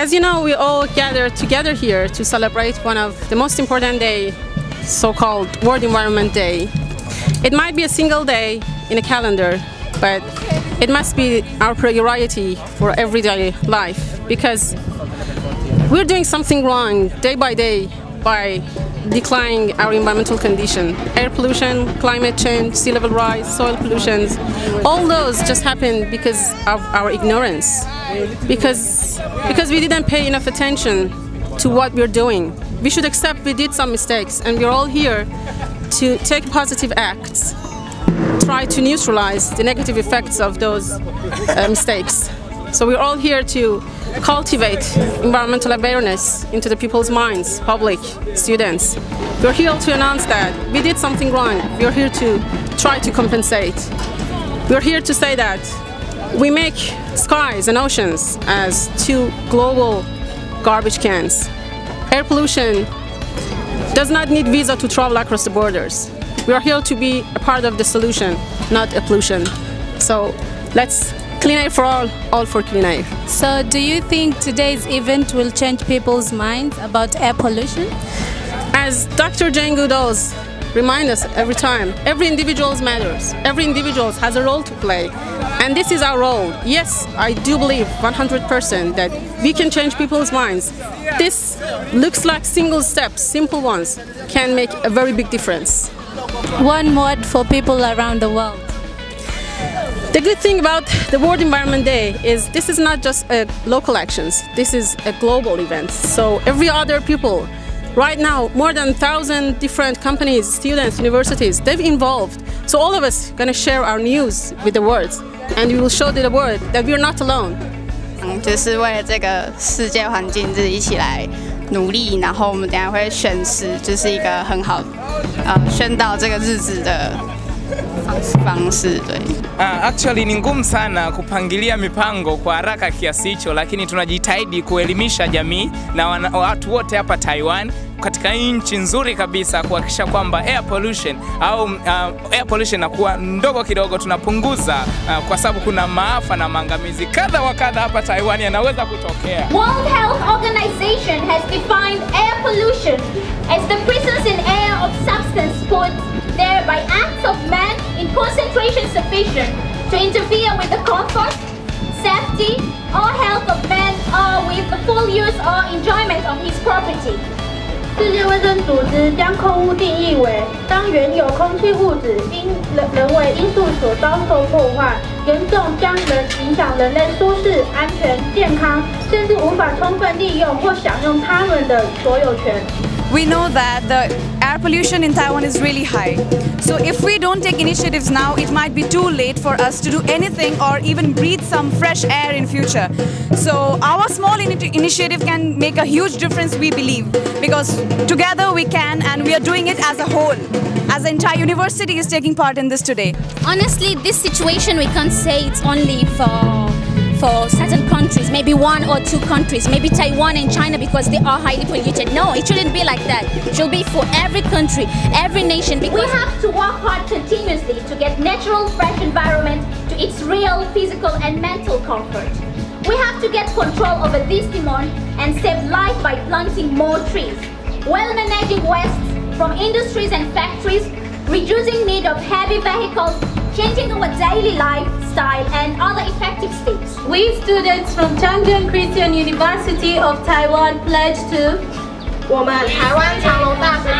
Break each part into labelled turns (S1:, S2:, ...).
S1: As you know, we all gather together here to celebrate one of the most important day, so-called World Environment Day. It might be a single day in a calendar, but it must be our priority for everyday life because we're doing something wrong day by day by declining our environmental condition. Air pollution, climate change, sea level rise, soil pollutions, all those just happen because of our ignorance. Because, because we didn't pay enough attention to what we're doing. We should accept we did some mistakes and we're all here to take positive acts, try to neutralize the negative effects of those uh, mistakes. So we're all here to cultivate environmental awareness into the people's minds, public, students. We're here to announce that we did something wrong. We're here to try to compensate. We're here to say that we make skies and oceans as two global garbage cans. Air pollution does not need visa to travel across the borders. We are here to be a part of the solution, not a pollution. So let's Clean air for all, all for clean air.
S2: So do you think today's event will change people's minds about air pollution?
S1: As Dr. Jane Goodall's remind us every time, every individual matters. Every individual has a role to play. And this is our role. Yes, I do believe 100% that we can change people's minds. This looks like single steps, simple ones, can make a very big difference.
S2: One word for people around the world.
S1: The good thing about the World Environment Day is this is not just a local actions, this is a global event. So every other people, right now, more than 1,000 different companies, students, universities, they've involved. So all of us gonna share our news with the world and we will show to the world that we're not alone.
S3: 嗯，就是为了这个世界环境日一起来努力，然后我们等下会宣誓，就是一个很好，呃，宣导这个日子的方式对。
S4: Uh, actually ni ngumu sana kupangilia mipango kwa haraka kiasi hicho, lakini tunajitahidi kuelimisha jamii na watu wote hapa Taiwan katika nchi nzuri kabisa kuhakikisha kwamba air pollution au uh, air pollution inakuwa ndogo kidogo, tunapunguza uh, kwa sababu kuna maafa na maangamizi kadha wa kadha hapa Taiwan yanaweza kutokea.
S5: World Health Organization has defined air pollution as the presence in air of substance put there by acts of man in concentration sufficient to interfere with the comfort, safety, or health of man or with the full use or enjoyment of his property.
S6: 世界卫生组织将空污定义为当原有空气物质因人人为因素所遭受破坏，严重将人影响人类舒适、安全、健康，甚至无法充分利用或享用他们的所有权。
S7: We know that the air pollution in Taiwan is really high. So if we don't take initiatives now, it might be too late for us to do anything or even breathe some fresh air in future. So our small in initiative can make a huge difference, we believe, because together we can and we are doing it as a whole. As the entire university is taking part in this today.
S8: Honestly, this situation we can't say it's only for for certain countries, maybe one or two countries, maybe Taiwan and China because they are highly polluted. No, it shouldn't be like that. It should be for every country, every nation.
S5: Because we have to work hard continuously to get natural, fresh environment to its real physical and mental comfort. We have to get control over this demand and save life by planting more trees. Well managing waste from industries and factories, reducing need of heavy vehicles, changing our daily lifestyle and other effective steps.
S6: We students from Chang Jung Christian University of Taiwan pledge to
S9: 我们台湾长隆大学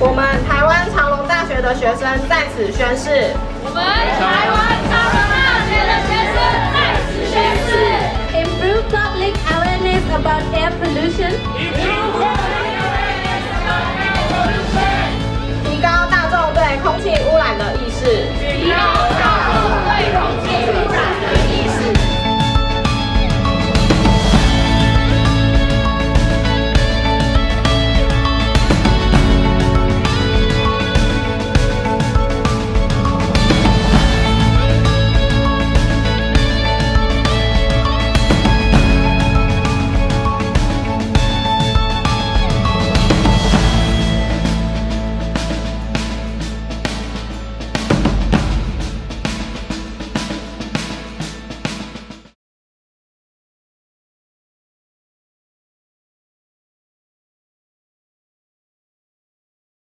S9: 我们台湾长隆大学的学生在此宣誓，我们台湾长隆。